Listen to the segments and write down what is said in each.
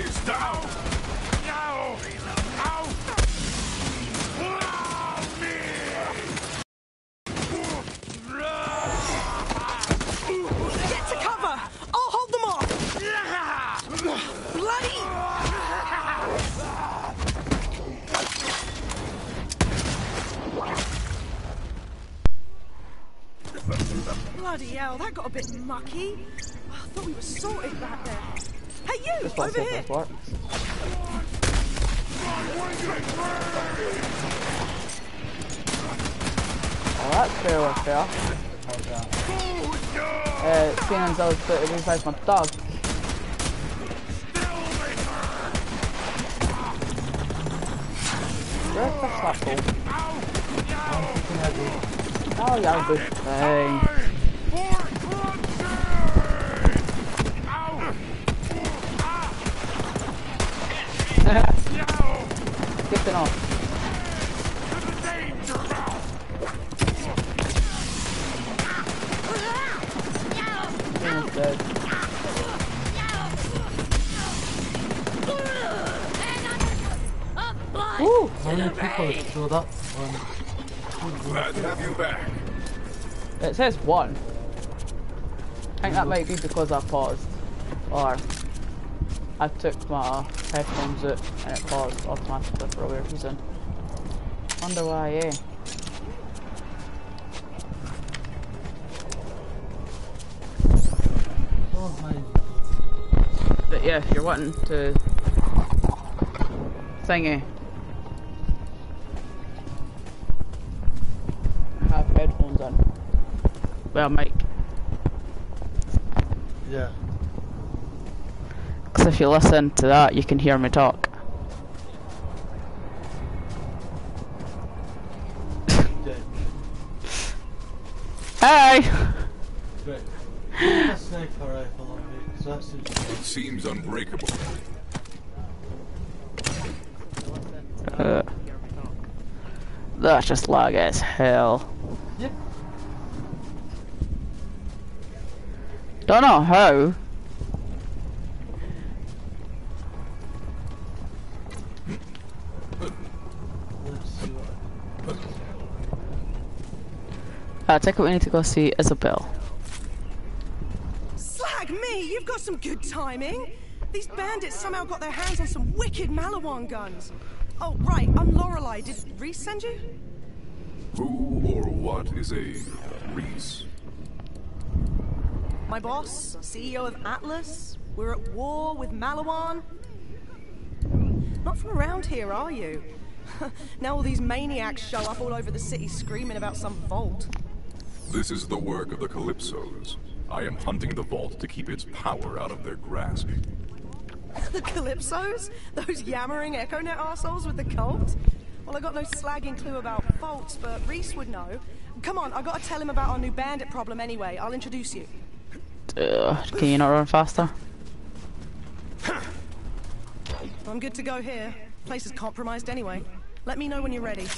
is down! Ow! Ow! Get to cover! I'll hold them off! Bloody! Bloody hell, that got a bit mucky. I thought we were sorted back there. Hey, you! Just want over here! this. Oh, that's fair, fair. Uh, seeing as I was put it inside my dog. Where's the slap Oh, yeah, good thing. Getting off. Almost. Ooh, How many people through that one? Glad to have you back. it says one. I think that might be because I paused. Or I took my headphones out and it paused automatically for a weird reason. Wonder why, eh? Oh my. But yeah, if you're wanting to thingy, have headphones on. Well, mic. Yeah. Because if you listen to that, you can hear me talk. Lag as hell. Yep. Don't know how. I take it we need to go see Isabel. Slag me! You've got some good timing! These bandits somehow got their hands on some wicked Maliwan guns. Oh, right, I'm Lorelei. Did Rhys send you? Who or what is a Rhys? My boss, CEO of Atlas. We're at war with Maliwan. Not from around here, are you? now all these maniacs show up all over the city screaming about some vault. This is the work of the Calypsos. I am hunting the vault to keep its power out of their grasp. the Calypsos? Those yammering EchoNet assholes with the cult? Well, I got no slagging clue about faults, but Rhys would know. Come on, I gotta tell him about our new bandit problem anyway. I'll introduce you. Ugh, can you not run faster? I'm good to go here. Place is compromised anyway. Let me know when you're ready.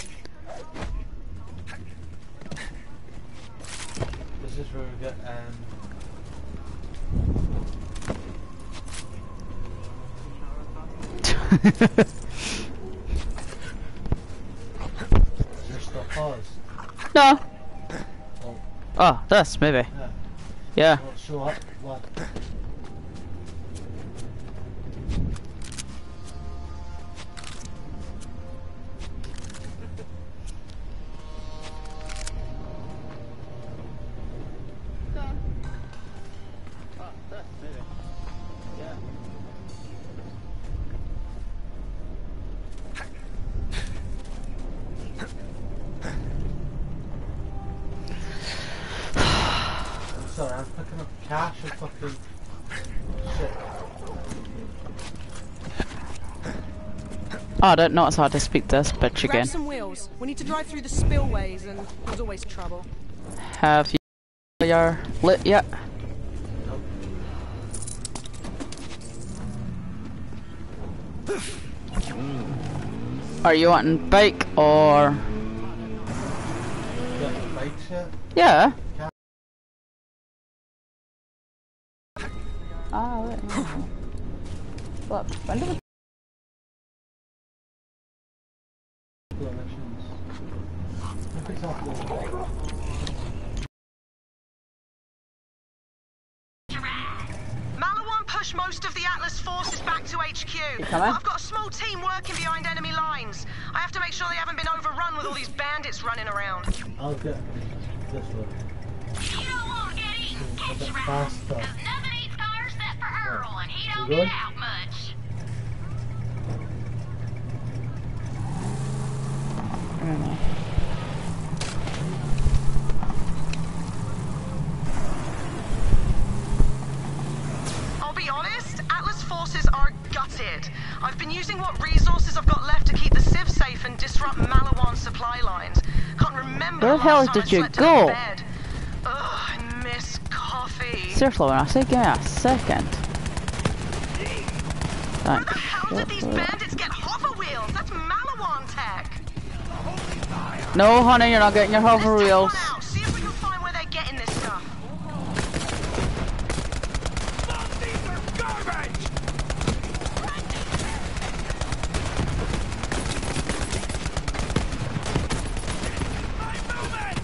This is where we get um. No. Oh, Oh, this, maybe. yeah. Yeah. Well, show cash and fucking shit. Oh, I don't notice how to speak this bitch Grab again. some wheels. We need to drive through the spillways, and there's always trouble. Have you your lit yet? Nope. Are you wanting bike or bike yeah? Ah, wait. no. What? When did we? Elections. Look at that. Maliwan pushed most of the Atlas forces back to HQ. I've got a small team working behind enemy lines. I have to make sure they haven't been overrun with all these bandits running around. I'll get this one. You don't want Eddie. A Catch bit Earl, and he don't get out much. I'll be honest, Atlas forces are gutted. I've been using what resources I've got left to keep the Civ safe and disrupt Maliwan's supply lines. Can't remember Where the hell did I you slept in a go? Ugh, I miss coffee. Seriously, when I say give me a second. Where Thanks. the hell did these bandits get hover wheels? That's Maliwan tech. No, honey, you're not getting your hover wheels. one out. See if we can find where they're getting this stuff. These are garbage! My movement!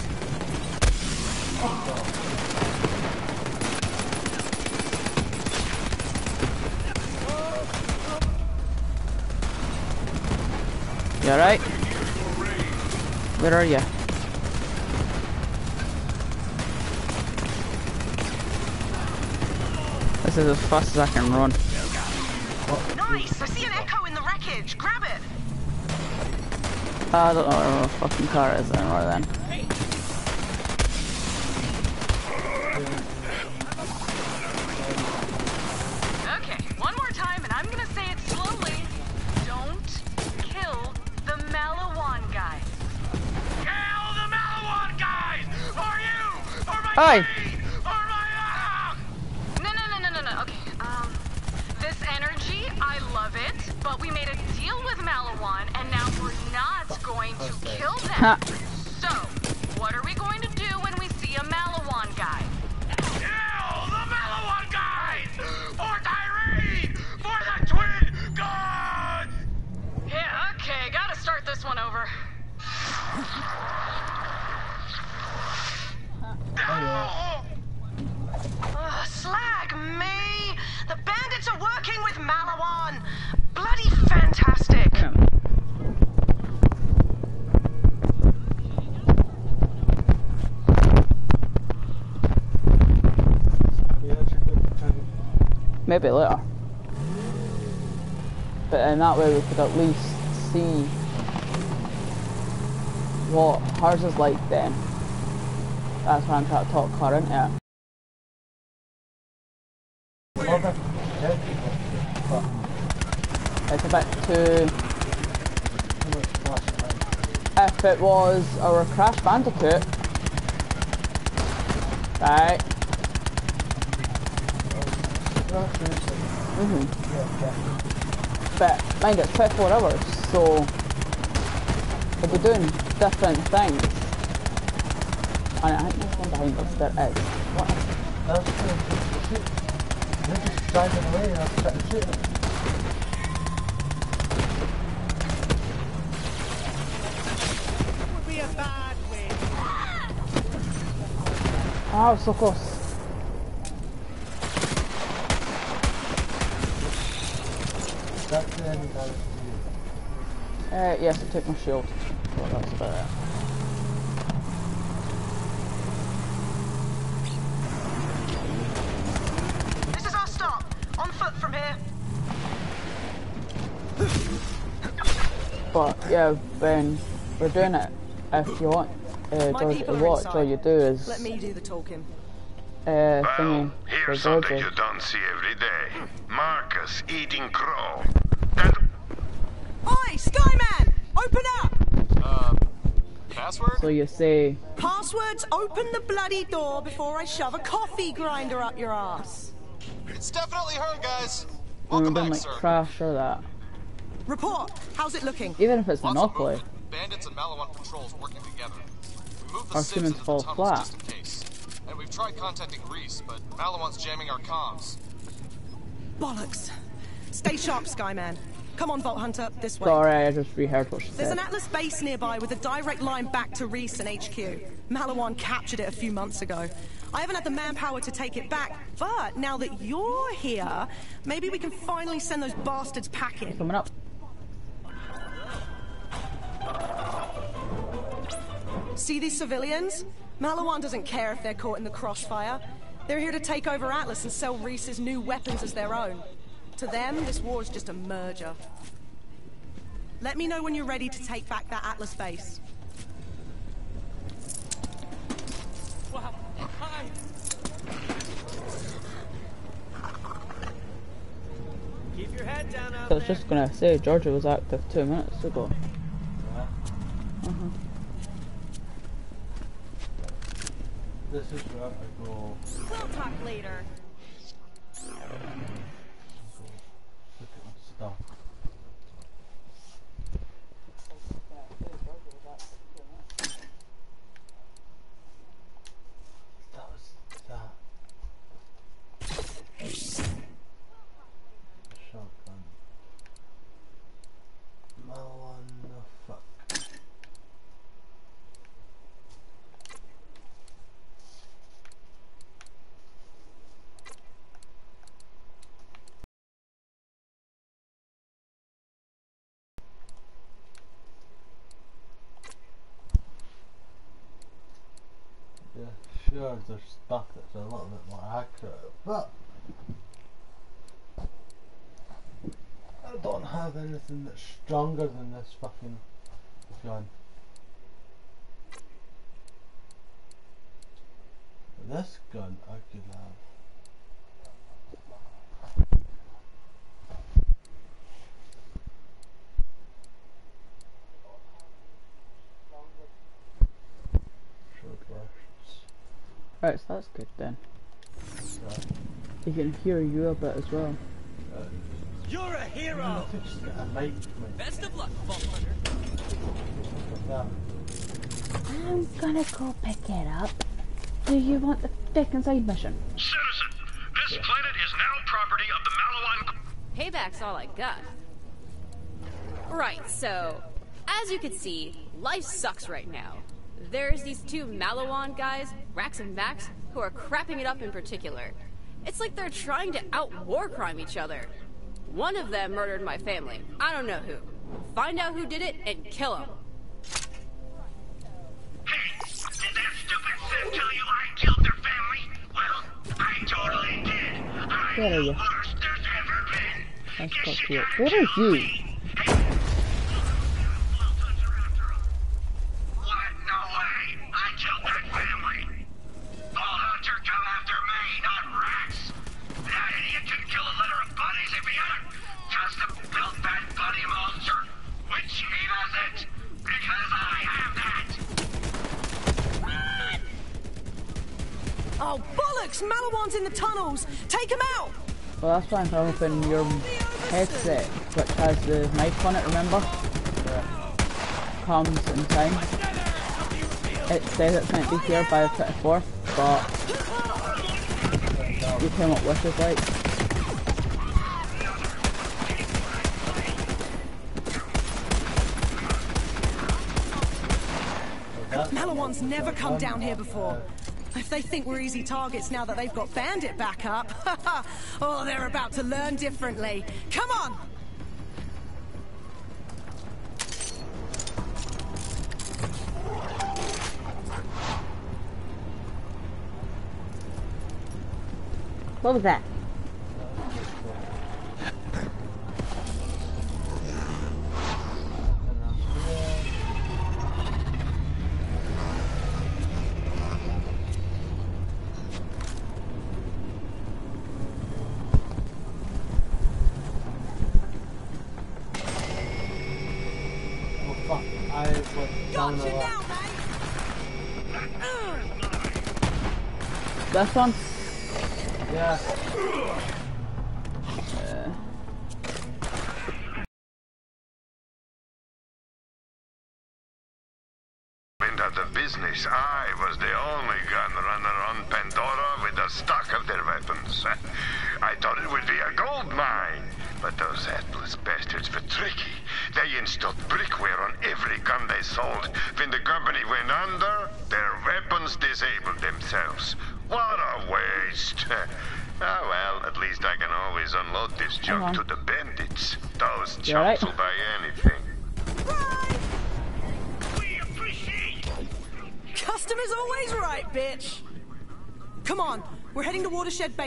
You alright? Where are you? This is as fast as I can run. Nice. I see an echo in the wreckage. Grab it. I don't know where my fucking car is anymore then. Could at least see what hers is like then. That's what I'm trying to talk her into it. Mother. Head. Fuck. It's a bit too... Too much flashlight. If it was our Crash Bandicoot... Right. Seriously. hmm Yeah, yeah. But mind it's 24 hours, so We'll be doing different things. And I think there's one behind us. There is. What? That's the. They're just driving away and I'm trying to shoot them. Would be a bad win. Oh, so close. Uh, yes, I took my shield. Well, that's about it. This is our stop. On foot from here. But yeah, Ben, we're doing it. If you want uh, My George to watch, inside. all you do is Let me do the talking. uh, Well, here's something Georgie. you don't see every day. Marcus eating crow. And Skyman! Open up! Uh, password? So you say, Passwords, open the bloody door before I shove a coffee grinder up your ass. It's definitely her, guys. and Welcome we're back, like sir. Crash or that. Report. How's it looking? Even if it's Lots of Monopoly. movement. Bandits and Maliwan patrols working together. We moved the Our Sibs into fall the tunnels flat. just in case. And we've tried contacting Rhys, but Maliwan's jamming our comms. Bollocks. Stay sharp, Skyman. Come on, Vault Hunter, this way. Sorry, I just reheard what she There's said. an Atlas base nearby with a direct line back to Rhys and HQ. Maliwan captured it a few months ago. I haven't had the manpower to take it back, but now that you're here, maybe we can finally send those bastards packing. Coming up. See these civilians? Maliwan doesn't care if they're caught in the crossfire. They're here to take over Atlas and sell Rhys's new weapons as their own. To them, this war is just a merger. Let me know when you're ready to take back that Atlas base. Wow. Hi. Keep your head down out So I was just gonna say, Georgia was active two minutes ago. Uh-huh. This is where I go. We'll talk later. Look at my stuff. That was that. Shotgun. Malon, the fuck. Yeah, sure, there's stuff that's a little bit more accurate, but I don't have anything that's stronger than this fucking gun. This gun I could have. Right, so that's good then. Right. You can hear you a bit as well. You're a hero! could just get a mic mic Best of luck, Vault Hunter. I'm gonna go pick it up. Do you want the fucking side mission? citizen, this planet is now property of the Maliwan. Payback's all I got. Right, so, as you can see, life sucks right now. There's these two Maliwan guys, Rax and Max, who are crapping it up in particular. It's like they're trying to out war crime each other. One of them murdered my family. I don't know who. Find out who did it and kill him. Hey, did that stupid Sith tell you I killed their family? Well, I totally did. I'm Where are the you? worst there's ever been. Let's Guess you you. gotta Where are you? me. Maliwan's in the tunnels! Take him out! Well, that's why I'm open your headset, which has the mic on it, remember? comes in time. It says it's meant to be here by the 24th, but you came up with is like Maliwan's never come down here before. If they think we're easy targets now that they've got Bandit back up, oh, they're about to learn differently. Come on! what was that?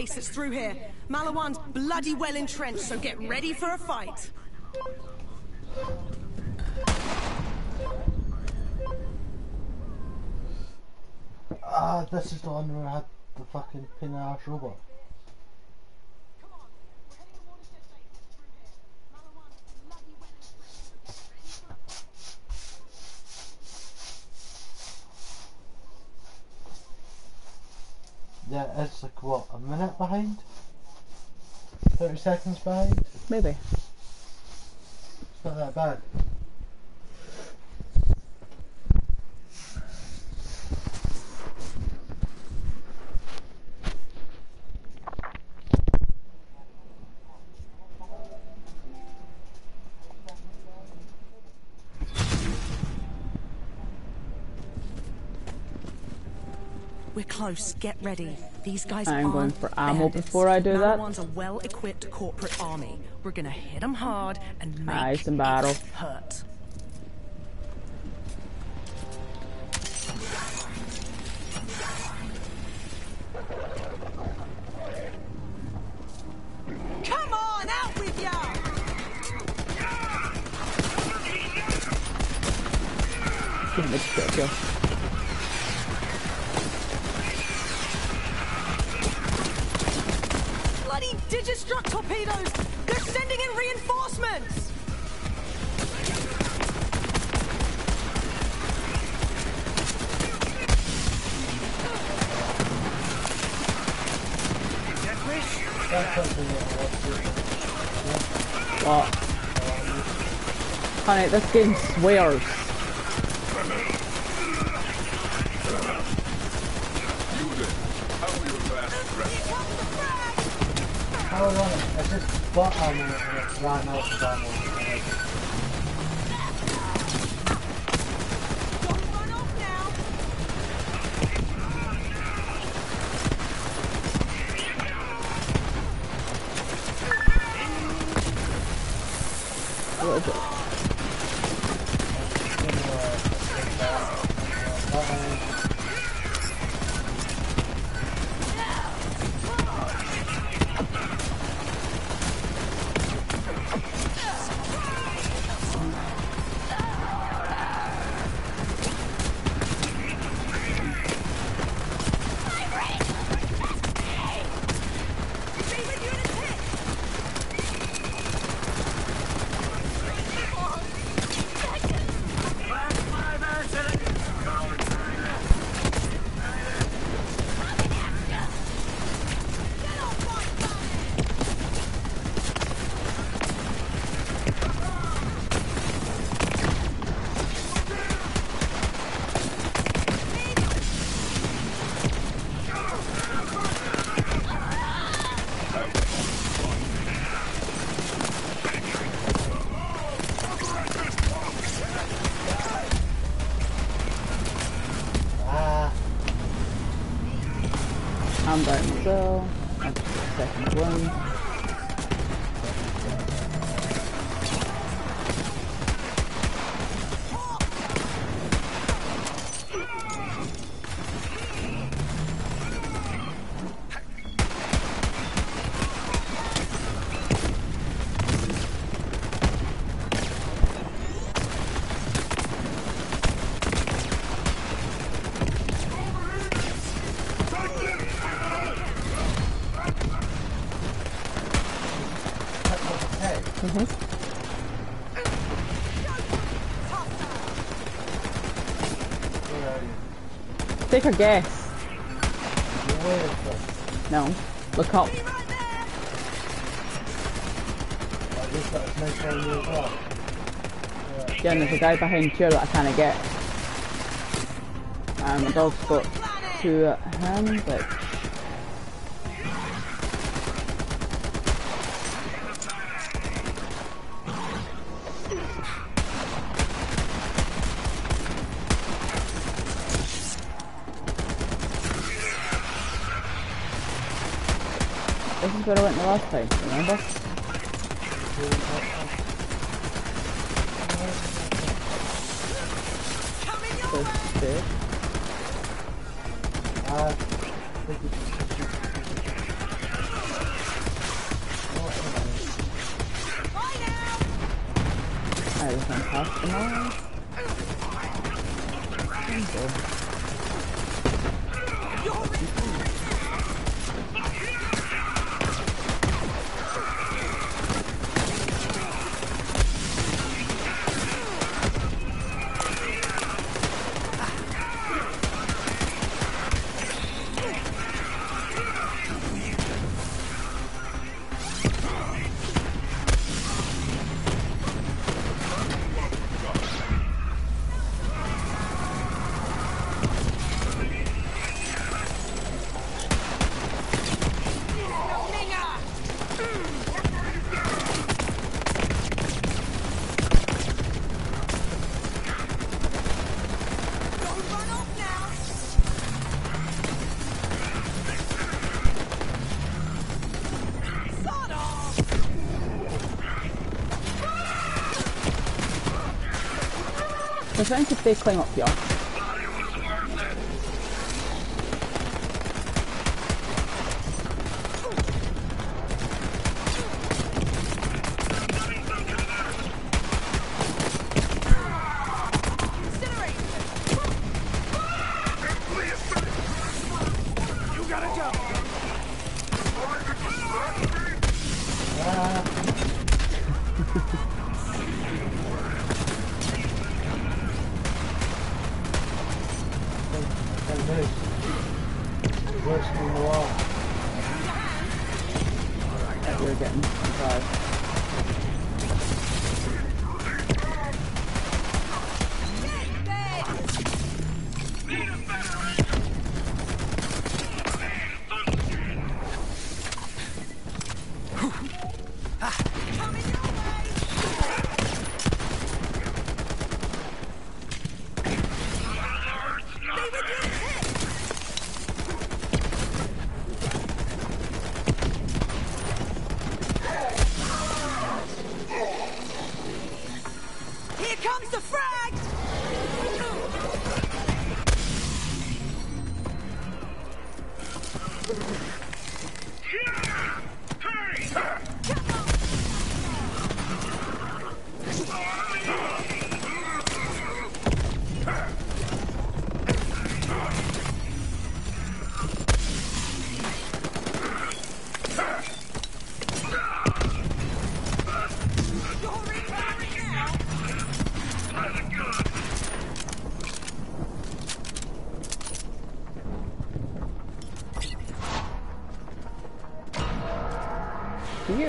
Base. It's through here. Maliwan's bloody well entrenched, so get ready for a fight. Ah, this is the one where I had the fucking pin ass robot. Yeah, it's like what, a minute behind? 30 seconds behind? maybe. It's not that bad. We're close. Get ready. These guys I'm aren't going for ammo bandits. before I do that. Maliwan's a well-equipped corporate army. We're gonna hit them hard and make Nice and battle. hurt. This game swears. Take a guess. No. Look up. Yeah, and there's a guy behind here that I can't get. Um, my dog's got two him, but where I went the last time, remember? We're trying to stay climb up here.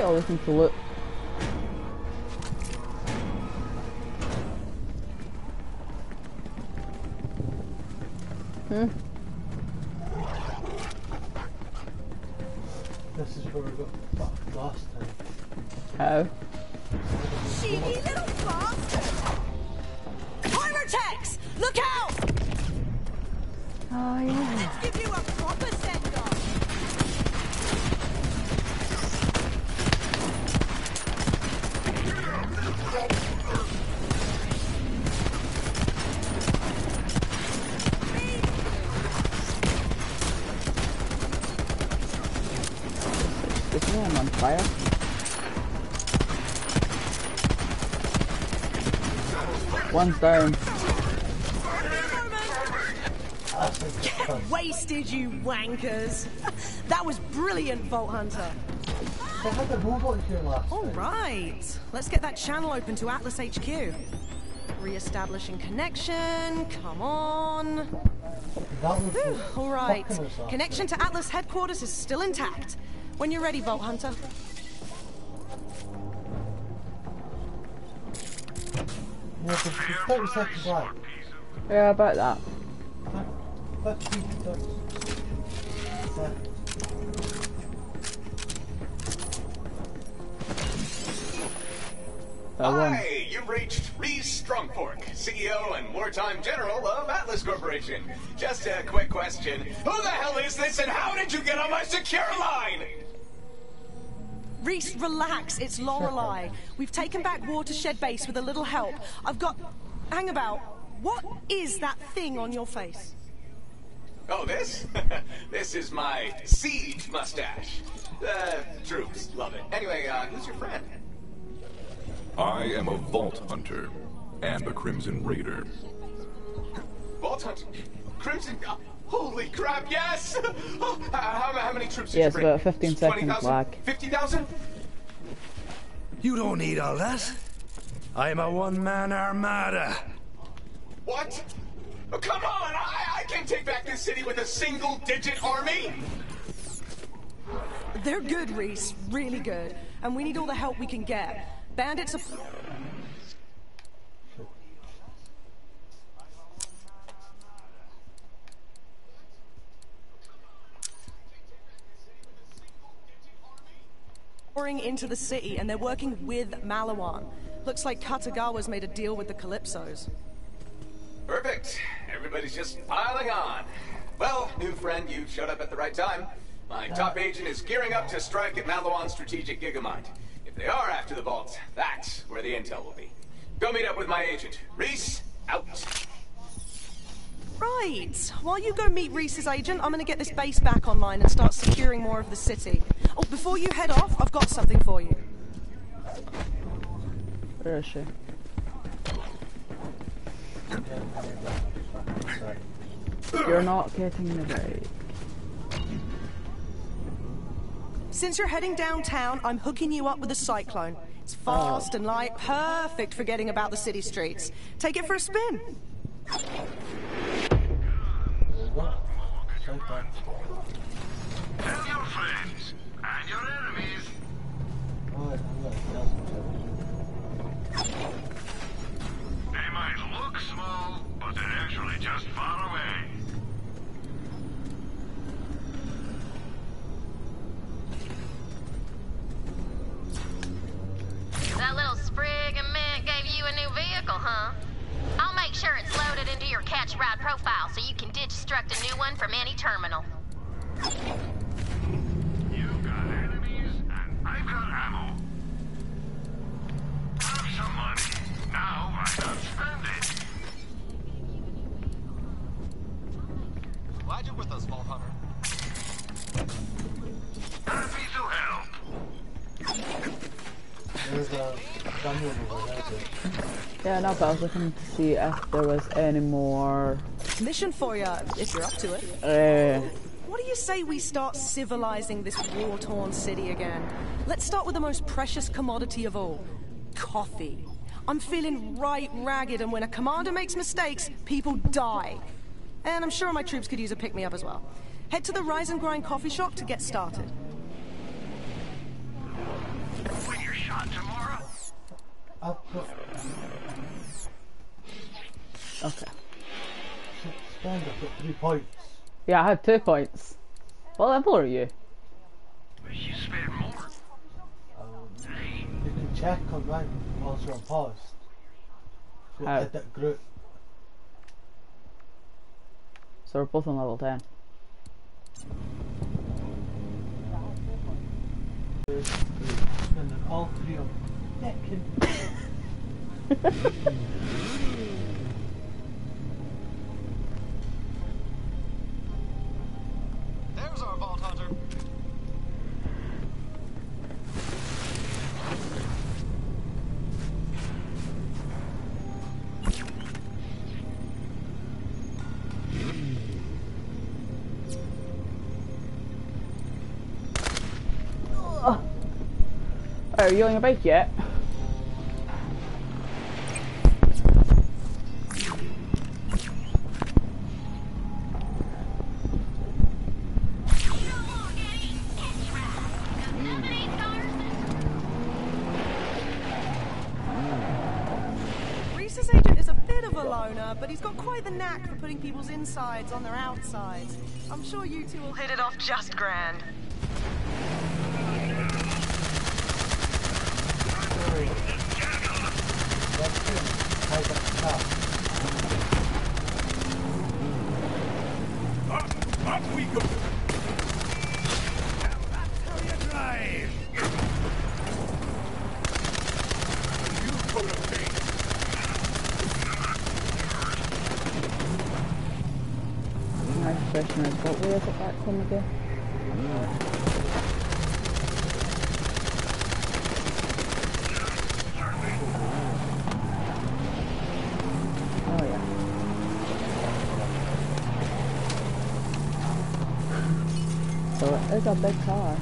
Do you get all this One's down. Wasted, you wankers. that was brilliant, Vault Hunter. They had the robot here last All time. right, let's get that channel open to Atlas HQ. Re-establishing connection. Come on. Whew, all right. fucking us up. Connection to Atlas headquarters is still intact. When you're ready, Vault Hunter. Yeah, there's, there's 30 seconds left. Yeah, about that. Let's keep Yeah. Hi, you've reached Rhys Strongfork, CEO and wartime general of Atlas Corporation. Just a quick question. Who the hell is this and how did you get on my secure line? Rhys, relax. It's Lorelei. We've taken back Watershed Base with a little help. I've got. Hang about. What is that thing on your face? Oh, this? this is my siege mustache. Uh, troops love it. Anyway, uh, who's your friend? I am a Vault Hunter and a Crimson Raider. Vault Hunter? Crimson? uh, holy crap, yes! Oh, how, how many troops did Yeah, you it's bring? about 15 seconds 20,000? lag. 50,000? You don't need all that. I am a one-man armada. What? Oh, come on! I, I can't take back this city with a single-digit army! They're good, Rhys. Really good. And we need all the help we can get. Bandits are. Pouring into the city, and they're working with Maliwan. Looks like Katagawa's made a deal with the Calypsos. Perfect. Everybody's just piling on. Well, new friend, you showed up at the right time. My top agent is gearing up to strike at Maliwan's strategic gigamind. If they are after the vaults, that's where the intel will be. Go meet up with my agent. Rhys, out. Right. While you go meet Rhys's agent, I'm gonna get this base back online and start securing more of the city. Oh, before you head off, I've got something for you. Where is she? You're not getting the break. Since you're heading downtown, I'm hooking you up with a cyclone. It's fast oh. and light, perfect for getting about the city streets. Take it for a spin. Hello, friends. Yeah, no, but I was looking to see if there was any more. Mission for you, if you're up to it. Uh, What do you say we start civilizing this war-torn city again? Let's start with the most precious commodity of all coffee. I'm feeling right ragged, and when a commander makes mistakes, people die. And I'm sure my troops could use a pick me up as well. Head to the Rise and Grind coffee shop to get started. When you're shot tomorrow, I've got okay. spend I've three points. Yeah, I had two points. What level are you? you spend more. You can check on mine whilst you're on pause. So How? edit group. So we're both on level 10. Spending all three of them. There's our Vault Hunter. Oh, are you on your bike yet? But he's got quite the knack for putting people's insides on their outsides. I'm sure you two will hit it off just grand. Up, up we go. Drive! You coat of paint. My question is, what home again? Oh yeah. So it is a big car.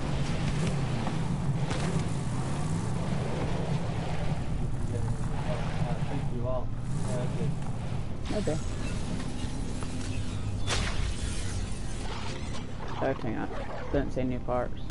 See new parts.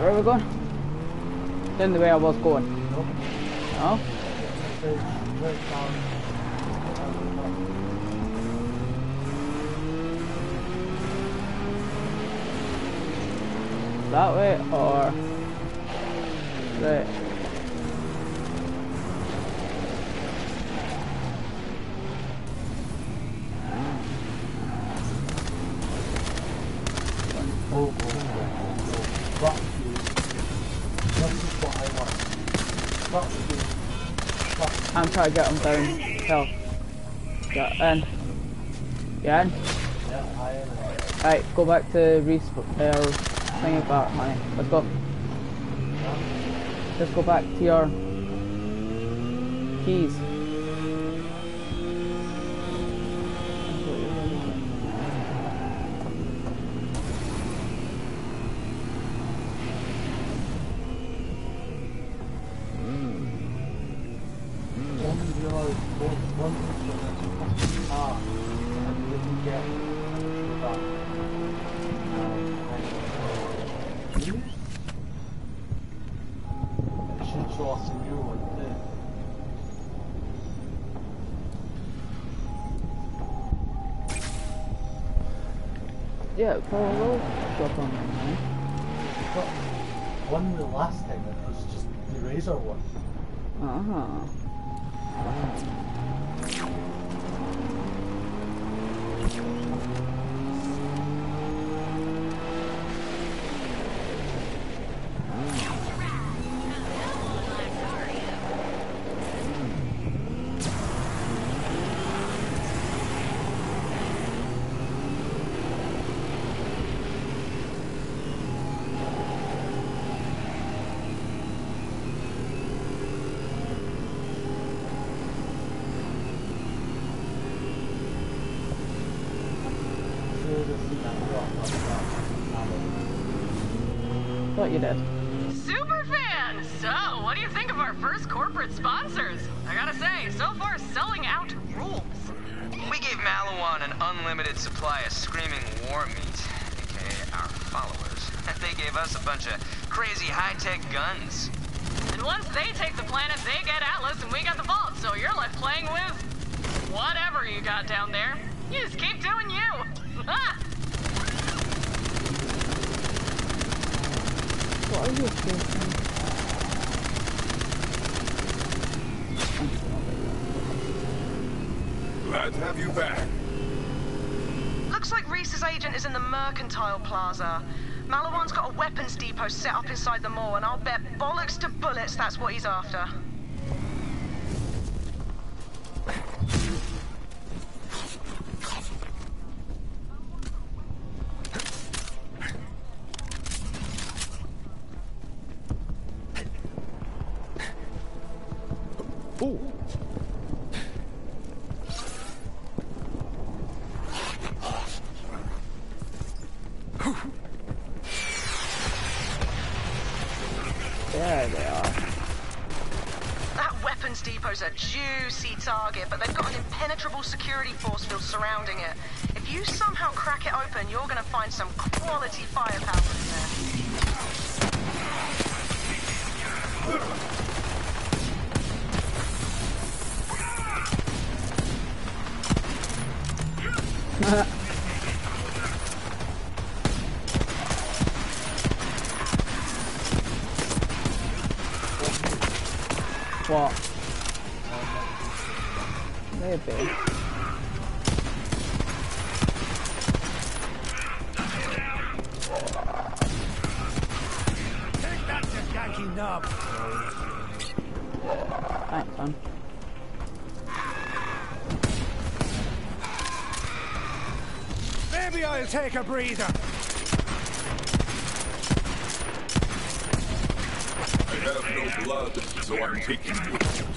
Where are we going? Then the way I was going. That way or right? Go, go, go, go, go. Fuck you. This is what I want. Fuck you. To get him down. Hell. Get in. In. Yeah, I. Right, go back to Rhys. Uh, thingy back, honey. Let's go. Just go back to your keys. Yeah, drop on. But one the last time it was just the razor one. Uh huh. Crazy high-tech guns. And once they take the planet, they get Atlas and we got the vault, so you're left playing with whatever you got down there. You just keep doing you. What are you doing? Glad to have you back. Looks like Rhys's agent is in the Mercantile Plaza. Got a weapons depot set up inside the mall, and I'll bet bollocks to bullets that's what he's after. What? Maybe. Take that, you Yankee knob. Thanks, man. Maybe I'll take a breather. I have no blood, so I'm taking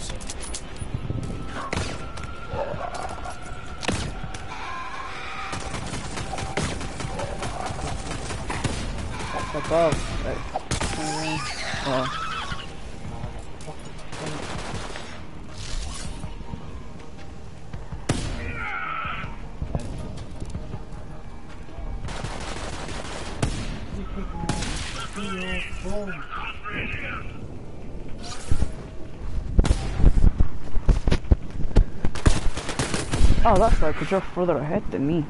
Oh, that's right, because you're further ahead than me.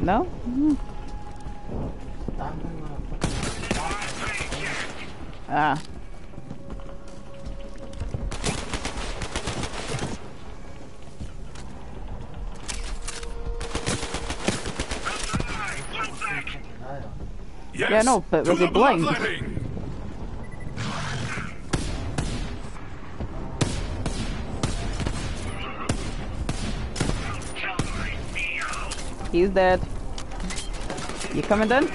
No? Mm. Ah. Yes, Yeah, no, but was he blind? He's dead. You coming then?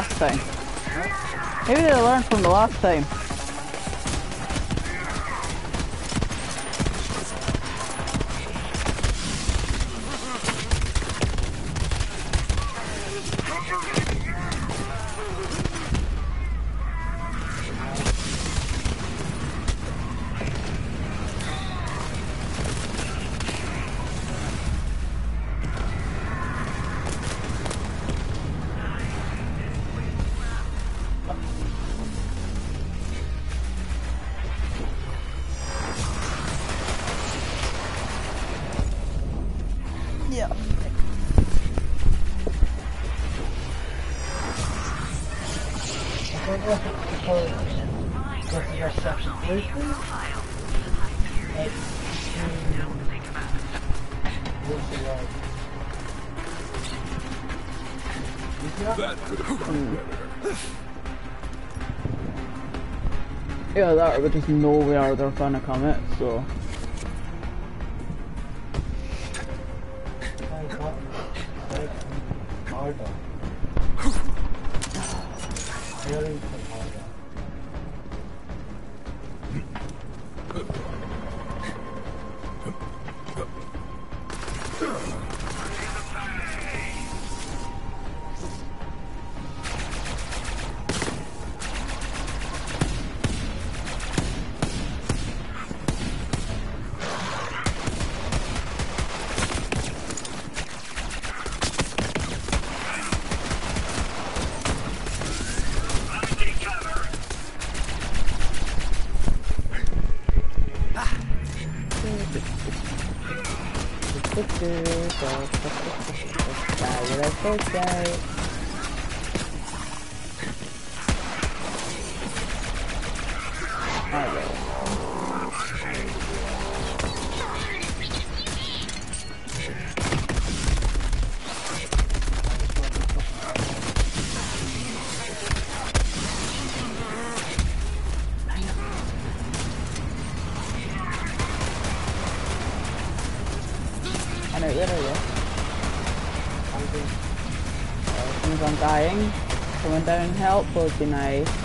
Last time. Maybe they learned from the last time. That but there's nowhere they're gonna come it, so would be nice.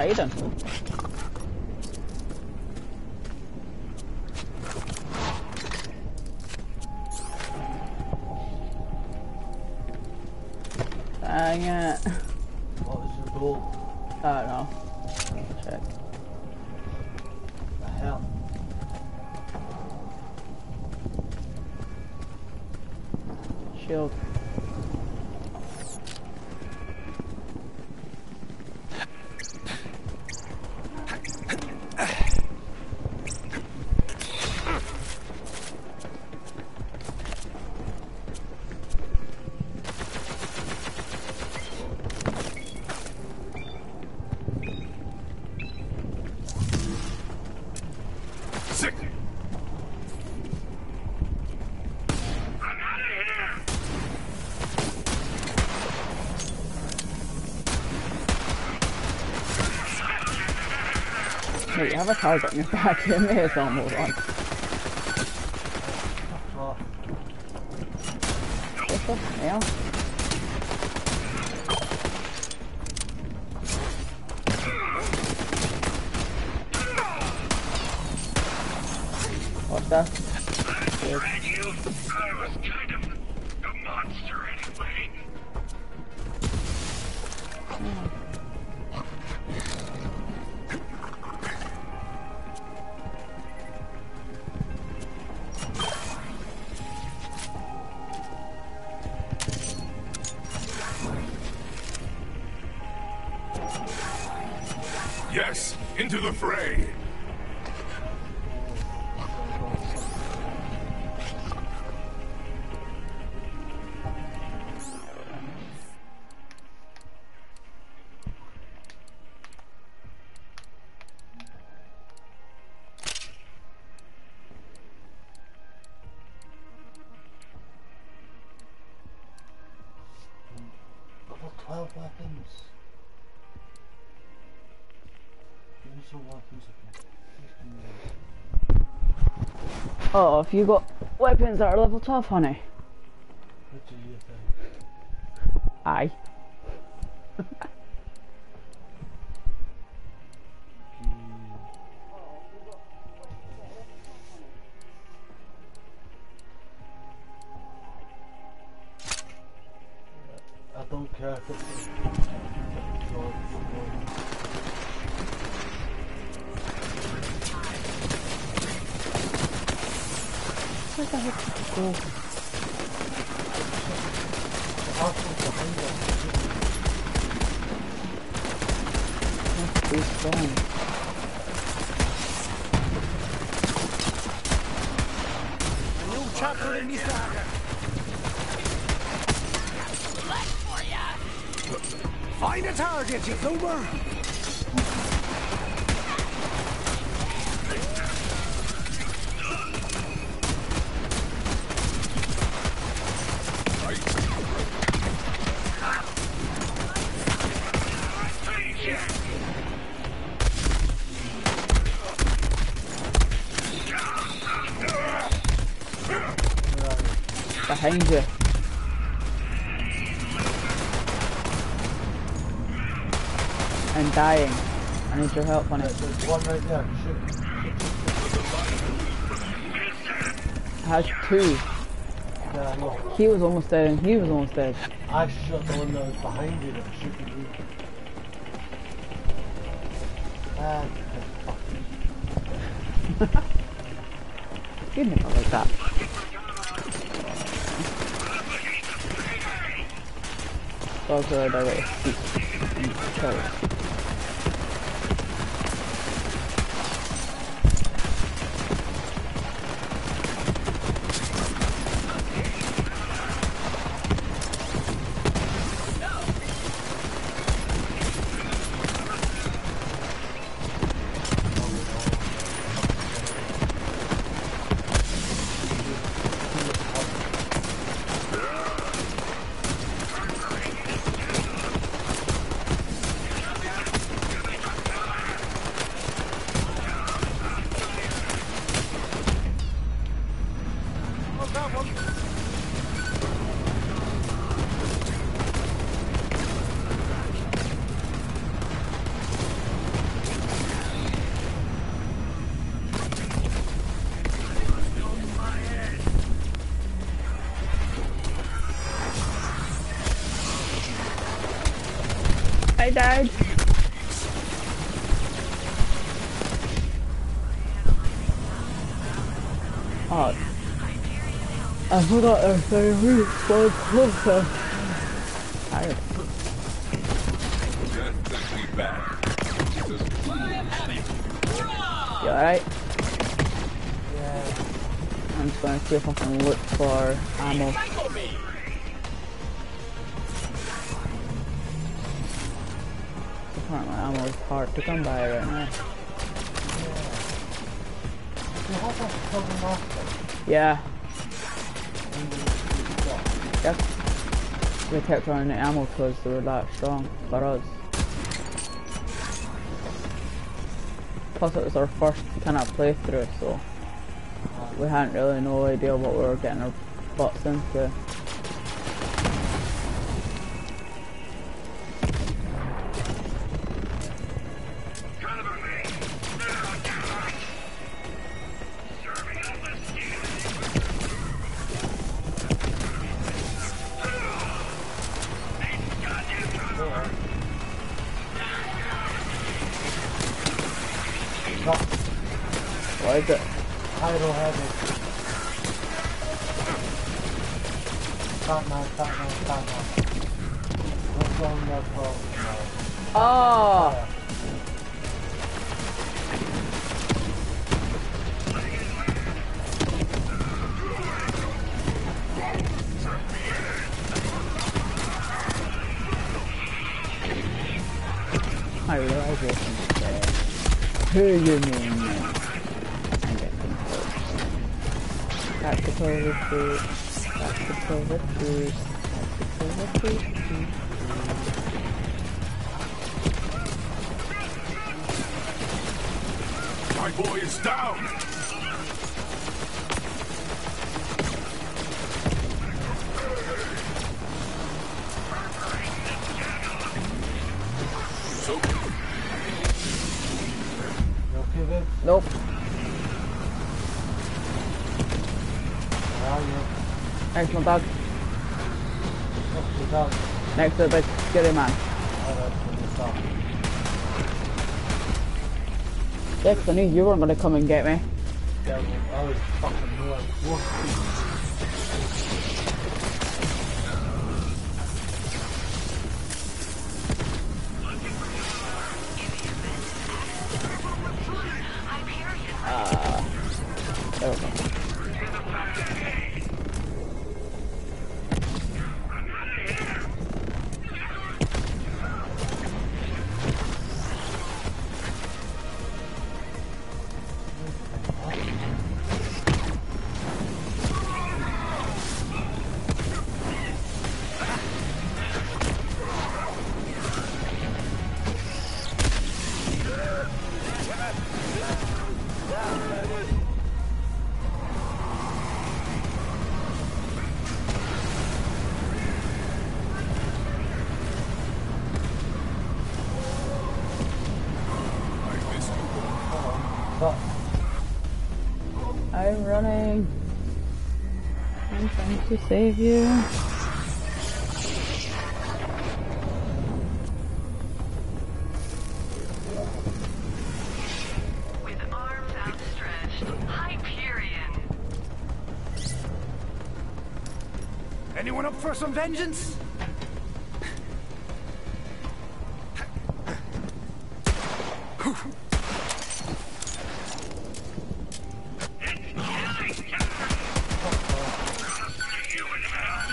No, have a target on your back. You may as well move on. Oh, if you got weapons that are level 12, honey. What do you think? Aye. target, dying. I need your help, honey. There's one right there. Has two. Yeah, He was almost dead and he was almost dead. I shot the one that was behind you that was shooting you. Ah, You never like that. Also, I got I died. Oh. I forgot very weak was closer. Jesus. You alright? I'm just gonna see if I can look for ammo. To come by right now. Yeah. Yep. They kept running of ammo because they were that strong for us. Plus it was our first kind of playthrough, so we hadn't really no idea what we were getting our butts into. To the man. Alright, for this off. Yeah, I knew you weren't gonna come and get me. Yeah, I was fucking vengeance?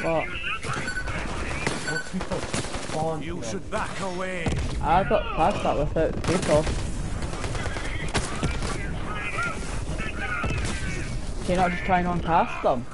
What? those people You should back away. I got past that without people. Can you not just try and run past them?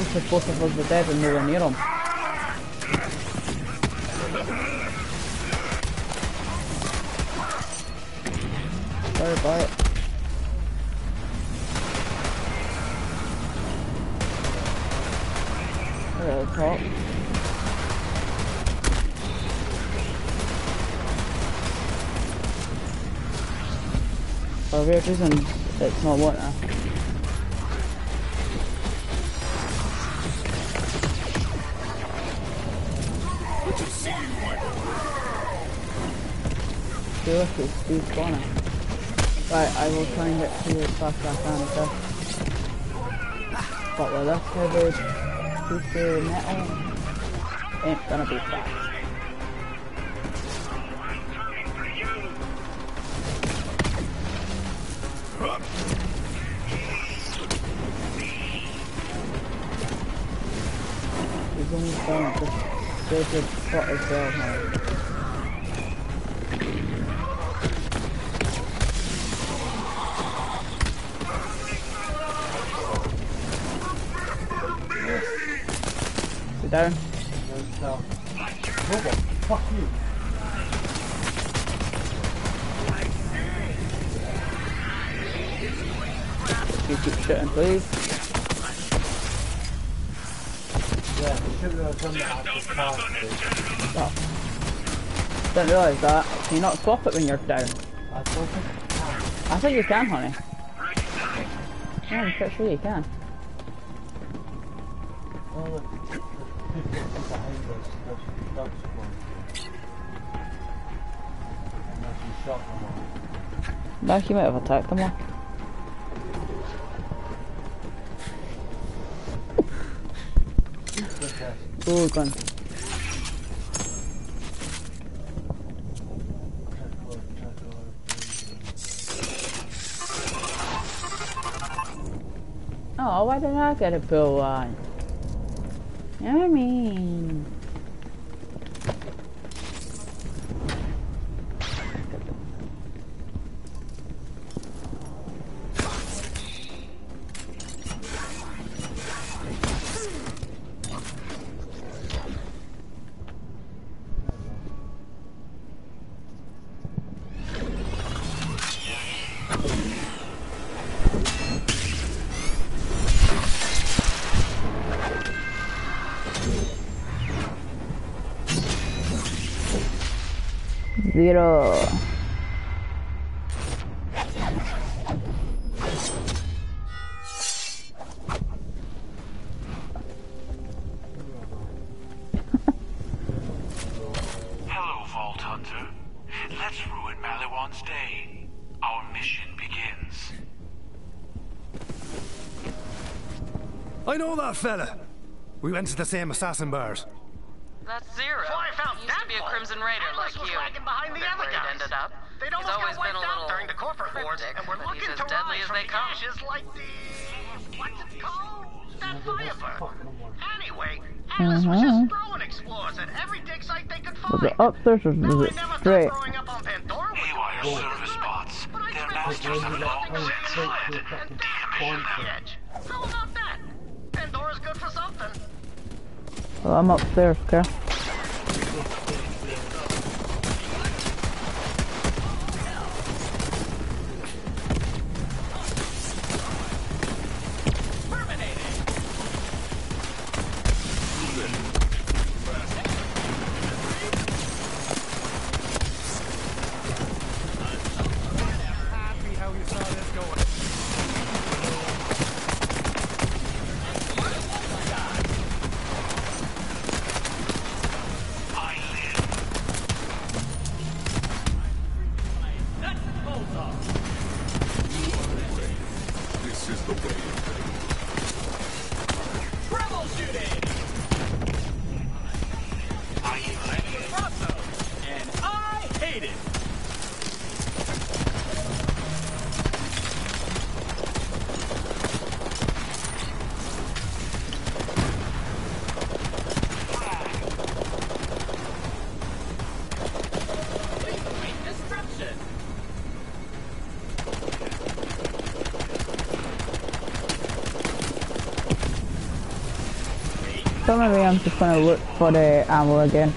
Respawned if both of us were dead and we were near him. Sorry about it. There, top. For weird reason, it's not water. Look, it's Steve spawning. Right, I will try and get to you as fast as I can, okay? But with this heavy piece of metal, ain't gonna be fast. He's only spawning just Good spot as well. Don't realise that. Can you not swap it when you're down? I think you can, honey. Yeah, I'm pretty sure you can. Oh, look, you. No, you might have attacked them all. Oh, gun. I get a bill one? You know what I mean? I know that fella. We went to the same assassin bars. That's Zero. So I found He used that to be a. Crimson Raider Atlas like was you. lagging behind the other where he'd guys. ended up. They'd He's always been a little during the corporate wars, and we're but he's looking as to deadly rise as from they the come. ashes like the... What's it called? That firebird. Anyway, Atlas was just uh-huh. throwing explorers at every dig site they could Was find. it upstairs or was it straight? Growing up on Pandora was Haywire service bots. They're masters of long since fled. Decommission them. Well, I'm upstairs, okay? I'm just gonna look for the ammo again.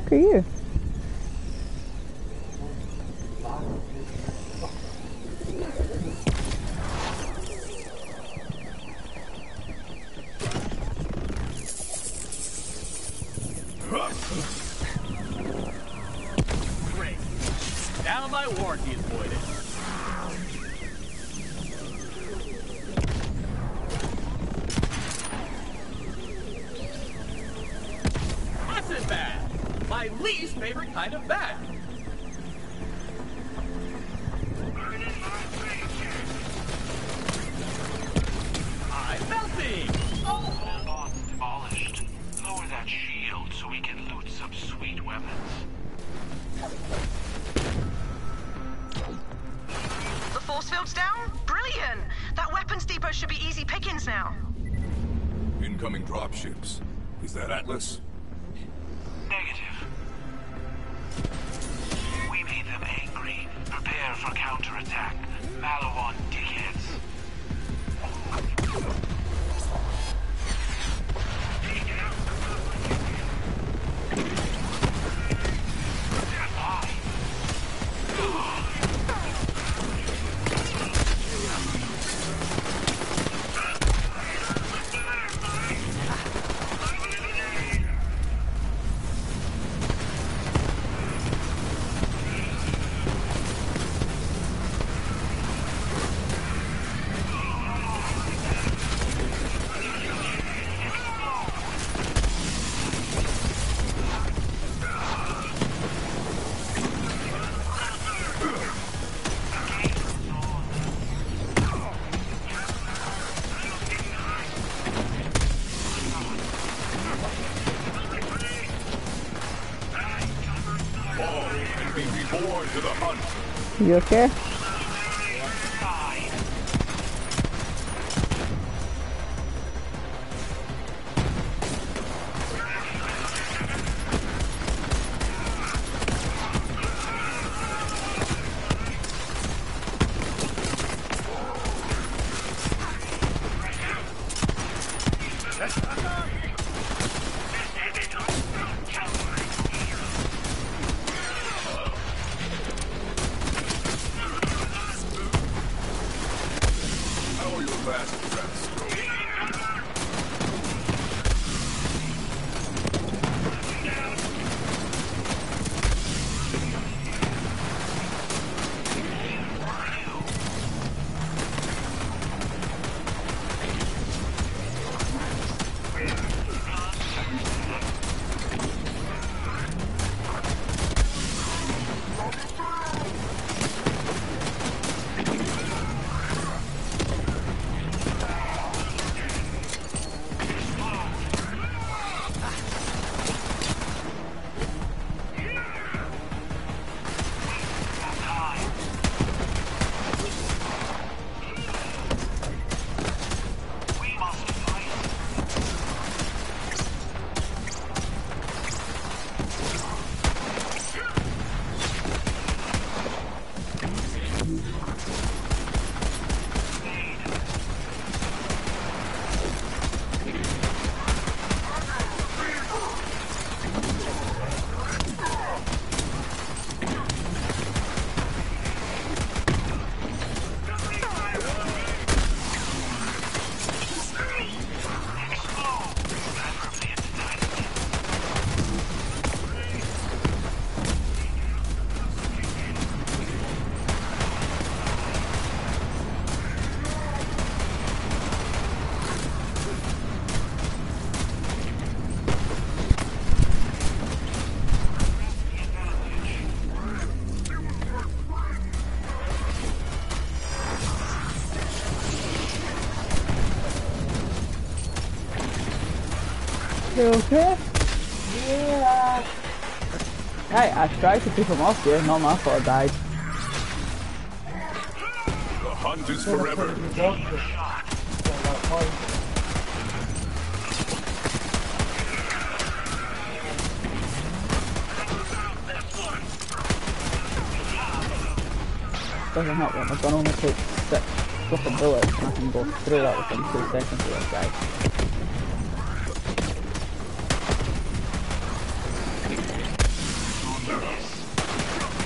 Heck are you? You okay? You okay? Yeah. Hey, I tried to keep him off here, not my fault I died. The hunt is forever. Doesn't help when my gun only takes six fucking bullets and I can go through that within two seconds with this guy.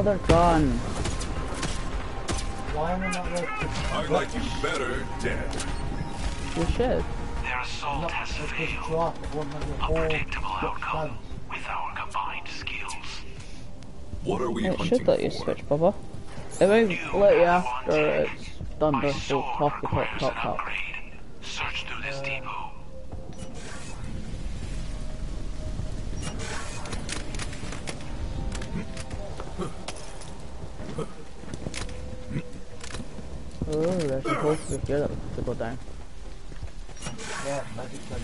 I want my other gun. Why am I not allowed to... I like you better dead. Oh, you should. Their assault has Just failed. drop one of the A predictable outcome with our combined skills. What are we oh, It hunting should let you for? switch, Bubba. It won't let you after it's done the full top, the top, top, top. Good down. Yeah, magic gun.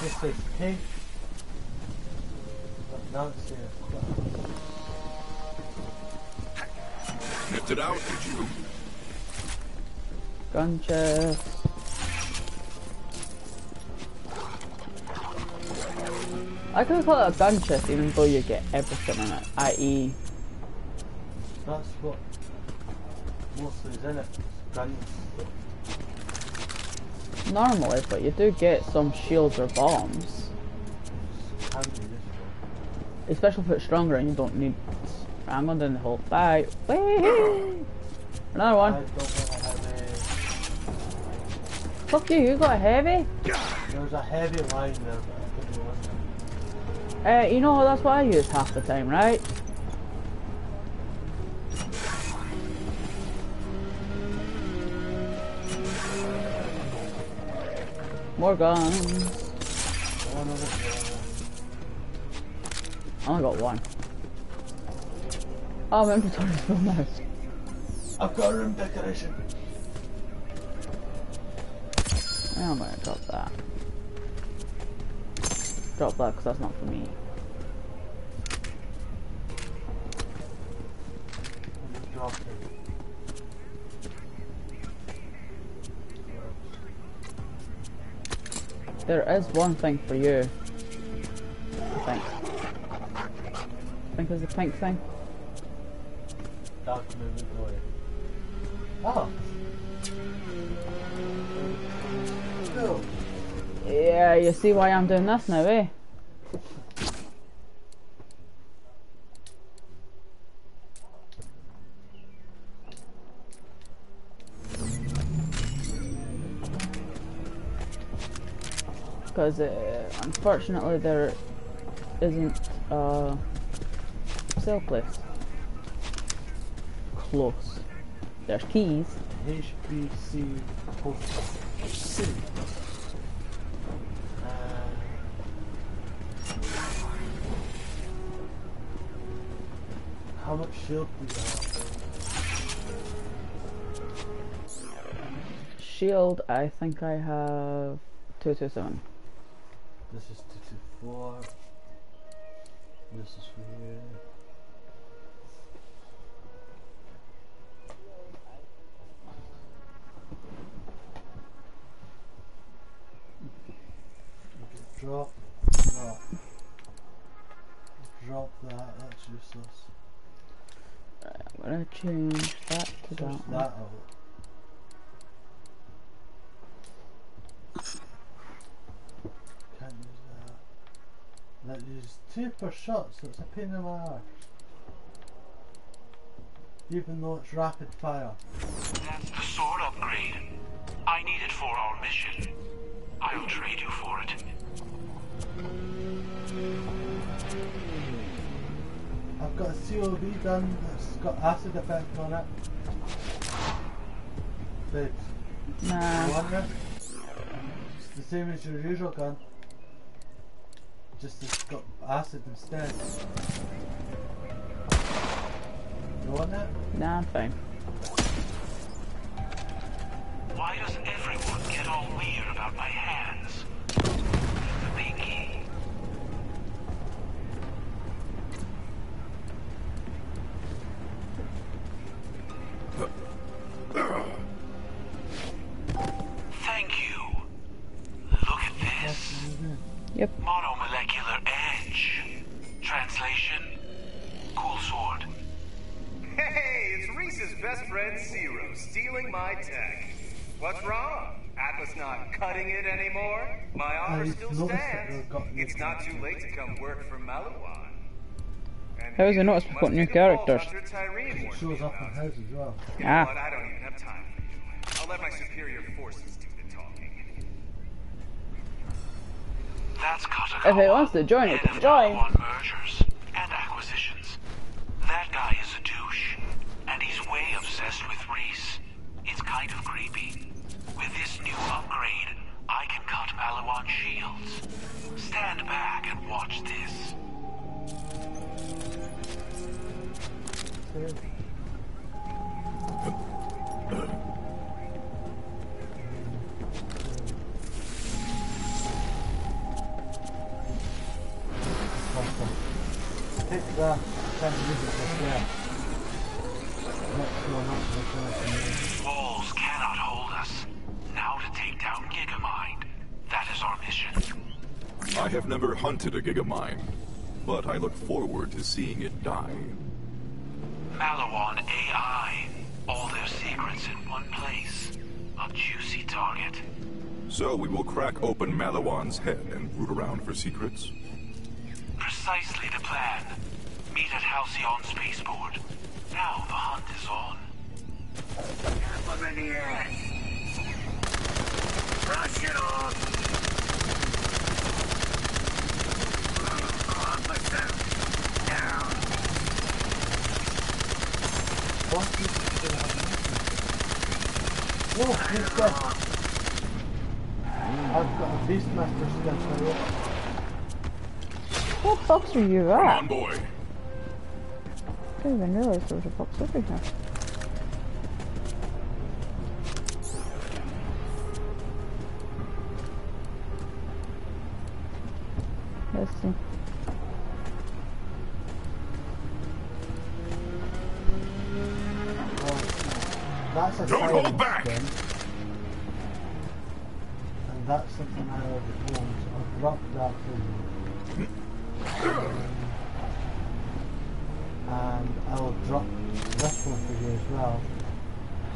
This pink. But now it's here. Sniffed it out, did you? Gun chest. I could call it a gun chest even though you get everything in it, i.e. That's what mostly is in it. Guns. normally, but you do get some shields or bombs. Handy, this one. Especially if it's stronger and you don't need... I'm going down the hole. Bye. Another one. don't think I have Fuck you, you got a heavy? a... There was a heavy line there, but I couldn't listen. Uh, you know, that's what I use half the time, right? More guns. I only got one. Oh, my inventory's full now. them. I've got a room decoration. I'm gonna drop that. Drop that because that's not for me. Drop it. There is one thing for you. I think. I think there's a pink thing. Dark movement. Oh. Still. Yeah, you see why I'm doing this now, eh? Because uh, unfortunately there isn't a sale place close. There's keys. HBC post. Uh, how much shield do you have? Shield, I think I have 227. This is 224. This is for here. Okay, drop, drop. Drop that, that's useless. I'm gonna change that to Switch that. that out. Can't use that. That uses two per shot, so it's a pain in my arse. Even though it's rapid fire. That's the sword upgrade. I need it for our mission. I'll trade you for it. I've got a COV gun that's got acid effect on it. Babes, Nah. it? It's the same as your usual gun just got acid instead. You want that? Nah, I'm fine. Why does everyone get all weird about my hands? The pinky. Thank you. Look at this. Yep. Mono Translation, cool sword. Hey, it's Rhys's best friend, Zero, stealing my tech. What's wrong? Atlas not cutting it anymore? My offer still stands. It's not too late to come work for Maliwan. How is it not? We've got new characters. Shows up in as well. Ah. I don't even have time I'll let my superior forces do the talking. That's If it wants to join, it can join and acquisitions. That guy is a douche, and he's way obsessed with Rhys. It's kind of creepy. With this new upgrade, I can cut Maliwan shields. Stand back and watch this. Take that, kind of use it for there. Not sure not to return Walls cannot hold us. Now to take down Gigamind. That is our mission. I have never hunted a Gigamind, but I look forward to seeing it die. Maliwan AI. All their secrets in one place. A juicy target. So we will crack open Maliwan's head and root around for secrets? Precisely the plan. Meet at Halcyon Spaceport. Now the hunt is on. Brush it off! Oh, what is it still happening? Oh, he's dead. I've got a Beastmaster skin for you. What box are you Come on, boy. I didn't even realize there was a box over here. Let's see. That's Don't hold back! skin. And that's something I already own, I'll drop that for you. And I will drop this one for you as well.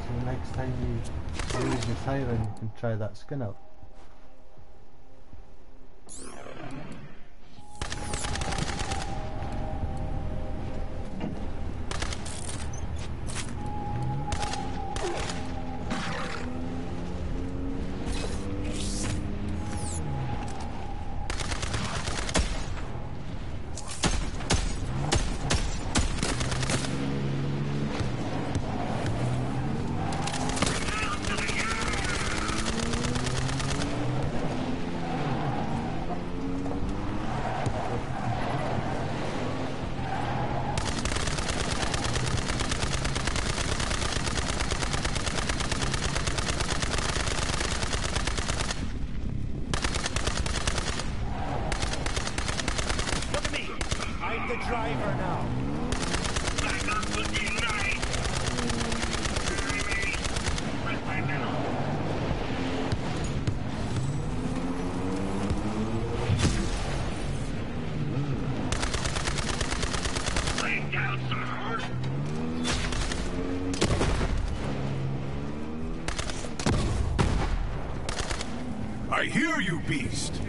So next time you use the siren, you can try that skin out. Beast.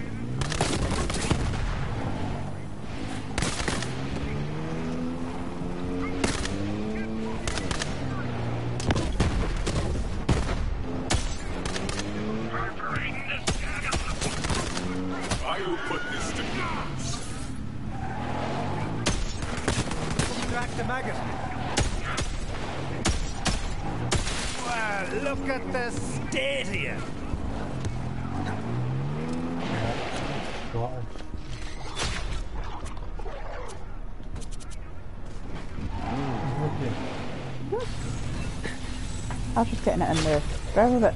Getting it in there. Grab a bit.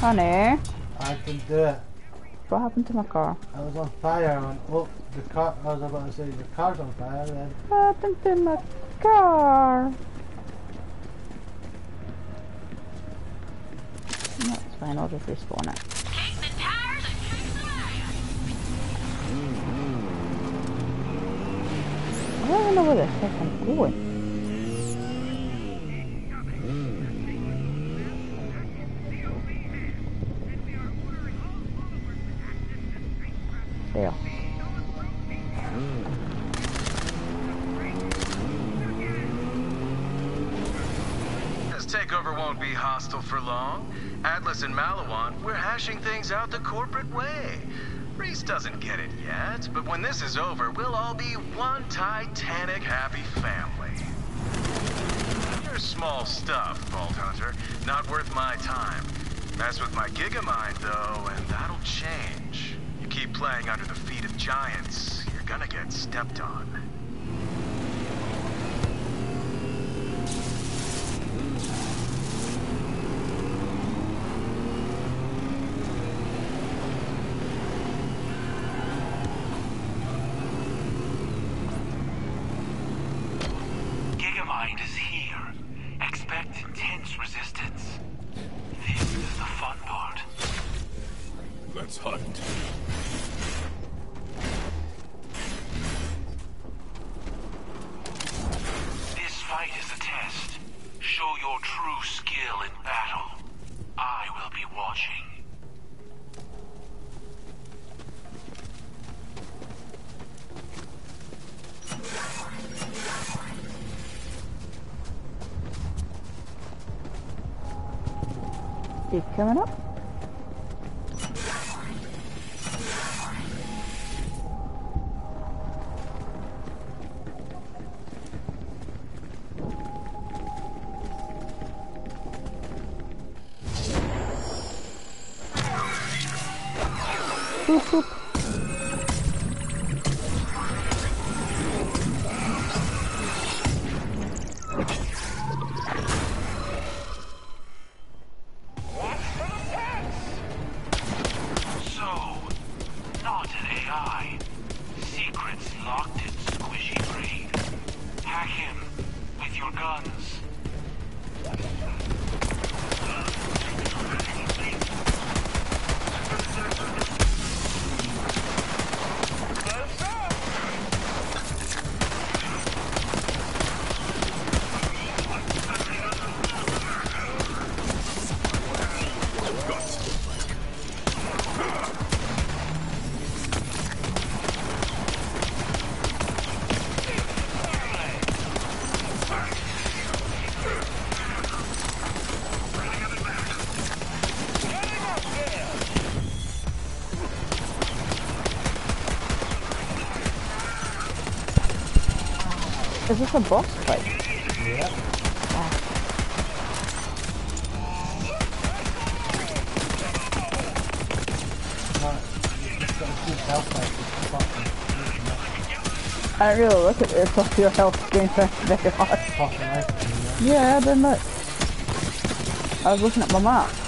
Honey, I can do it. what happened to my car? I was on fire when oh the car I was about to say the car's on fire then What happened to my car? That's fine, I'll just respawn it. Takeover won't be hostile for long. Atlas and Maliwan, we're hashing things out the corporate way. Rhys doesn't get it yet, but when this is over, we'll all be one titanic happy family. You're small stuff, Vault Hunter. Not worth my time. Mess with my Gigamind, though, and that'll change. You keep playing under the feet of giants, you're gonna get stepped on. Is this a boss fight? Yeah. No, it's got a good health rate, it's fucking I don't really look at this off your health screen for very hard. Yeah, I didn't look. I was looking at my map.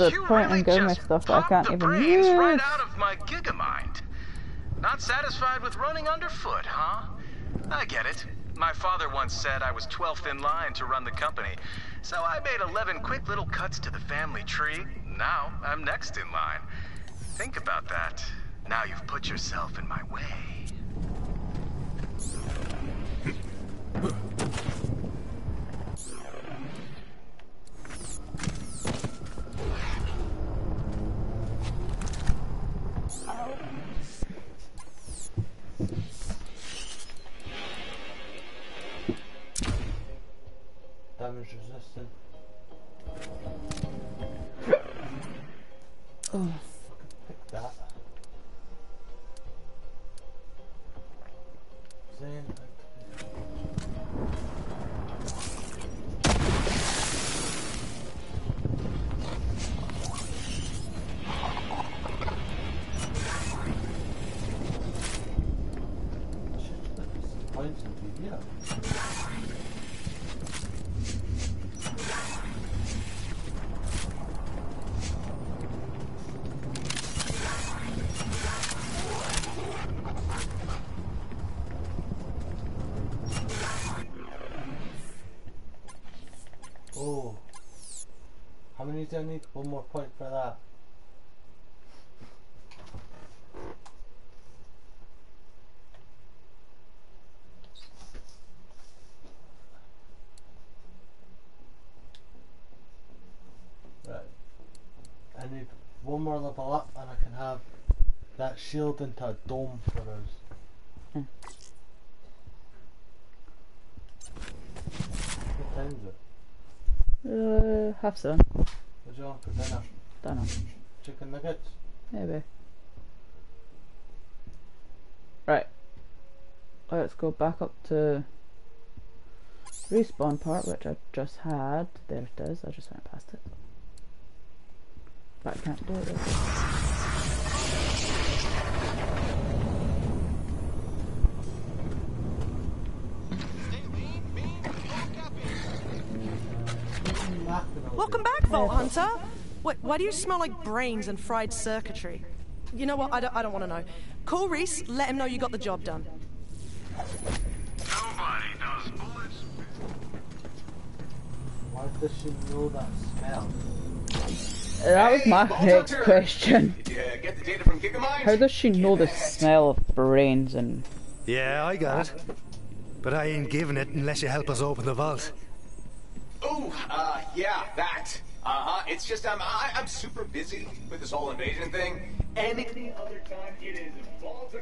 The You point really me just stuff that I can't the even use? right out of my Gigamind. Not satisfied with running underfoot, huh? I get it. My father once said I was 12th in line to run the company. So I made 11 quick little cuts to the family tree. Now I'm next in line. Think about that. Now you've put yourself in my way. How many do I need? One more point for that. Right. I need one more level up and I can have that shield into a dome for us. What time is it? Uh, half seven. What do you want for dinner? Don't know. Chicken nuggets? Maybe. Right. Let's go back up to respawn part, which I just had. There it is. I just went past it. But I can't do it. Welcome back, Vault Hunter. Wait, why do you smell like brains and fried circuitry? You know what? I don't, I don't want to know. Call Rhys, let him know you got the job done. Nobody knows bullets. Why does she know that smell? That was my Vault next Hunter! question. Get the data from How does she know the smell of brains and Yeah, I got it. But I ain't giving it unless you help us open the vault. Oh, uh, yeah, that. Uh-huh. It's just I'm I, I'm super busy with this whole invasion thing. Any other time it is Vault